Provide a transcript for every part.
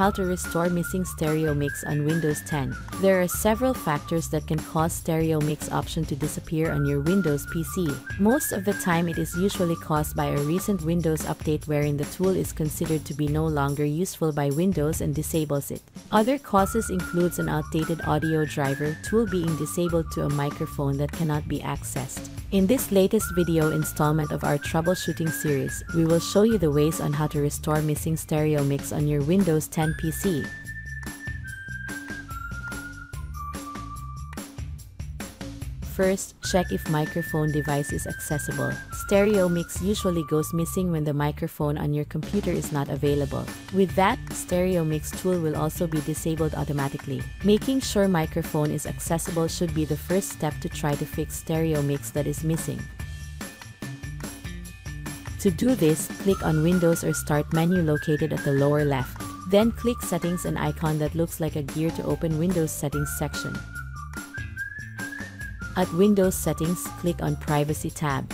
How to restore missing stereo mix on Windows 10. There are several factors that can cause stereo mix option to disappear on your Windows PC. Most of the time it is usually caused by a recent Windows update wherein the tool is considered to be no longer useful by Windows and disables it. Other causes includes an outdated audio driver tool being disabled to a microphone that cannot be accessed. In this latest video installment of our troubleshooting series, we will show you the ways on how to restore missing stereo mix on your Windows 10 PC. First, check if microphone device is accessible. Stereo mix usually goes missing when the microphone on your computer is not available. With that, stereo mix tool will also be disabled automatically. Making sure microphone is accessible should be the first step to try to fix stereo mix that is missing. To do this, click on Windows or Start menu located at the lower left. Then click Settings an icon that looks like a gear to open Windows Settings section. At Windows Settings, click on Privacy tab.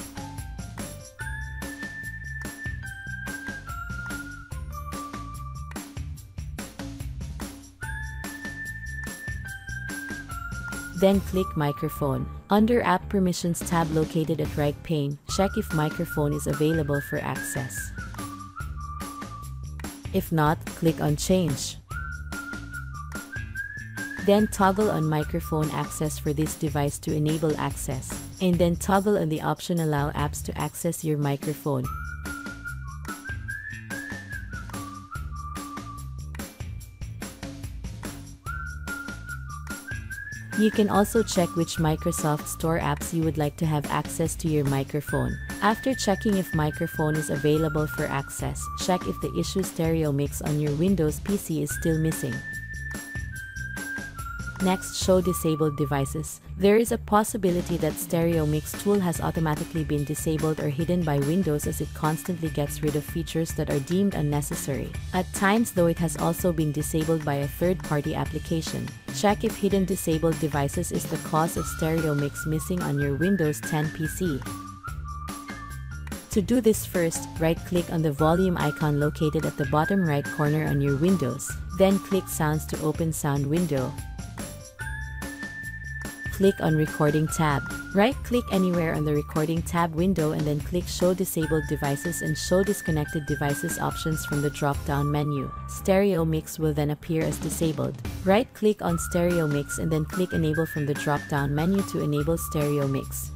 Then click Microphone. Under App Permissions tab located at right pane, check if microphone is available for access. If not, click on Change. Then toggle on microphone access for this device to enable access, and then toggle on the option allow apps to access your microphone. You can also check which Microsoft Store apps you would like to have access to your microphone. After checking if microphone is available for access, check if the issue stereo mix on your Windows PC is still missing. Next, show disabled devices. There is a possibility that Stereo Mix tool has automatically been disabled or hidden by Windows as it constantly gets rid of features that are deemed unnecessary. At times though it has also been disabled by a third-party application. Check if hidden disabled devices is the cause of Stereo Mix missing on your Windows 10 PC. To do this first, right-click on the volume icon located at the bottom right corner on your Windows. Then click Sounds to open Sound window click on Recording tab. Right-click anywhere on the Recording tab window and then click Show Disabled Devices and Show Disconnected Devices options from the drop-down menu. Stereo Mix will then appear as disabled. Right-click on Stereo Mix and then click Enable from the drop-down menu to enable Stereo Mix.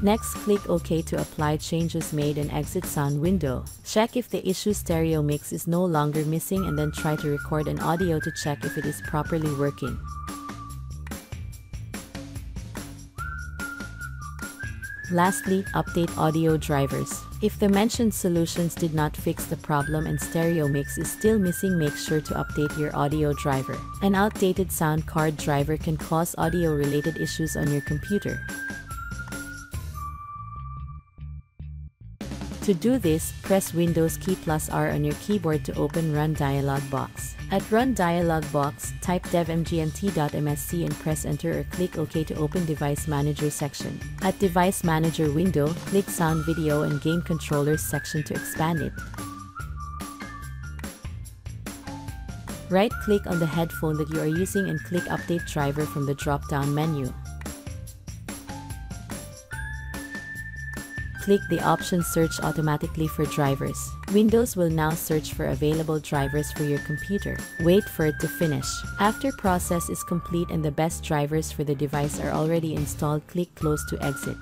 Next, click OK to apply changes made and exit sound window. Check if the issue stereo mix is no longer missing and then try to record an audio to check if it is properly working. Lastly, update audio drivers. If the mentioned solutions did not fix the problem and stereo mix is still missing make sure to update your audio driver. An outdated sound card driver can cause audio related issues on your computer. To do this, press Windows key plus R on your keyboard to open Run dialog box. At Run dialog box, type devmgmt.msc and press Enter or click OK to open Device Manager section. At Device Manager window, click Sound Video and Game Controllers section to expand it. Right-click on the headphone that you are using and click Update Driver from the drop-down menu. Click the option Search automatically for drivers. Windows will now search for available drivers for your computer. Wait for it to finish. After process is complete and the best drivers for the device are already installed, click Close to exit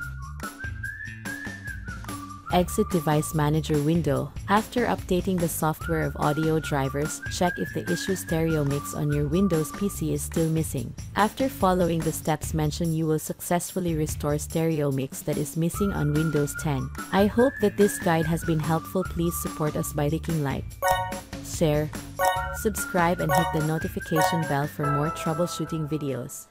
exit Device Manager window. After updating the software of audio drivers, check if the issue stereo mix on your Windows PC is still missing. After following the steps mentioned you will successfully restore stereo mix that is missing on Windows 10. I hope that this guide has been helpful please support us by clicking like, share, subscribe and hit the notification bell for more troubleshooting videos.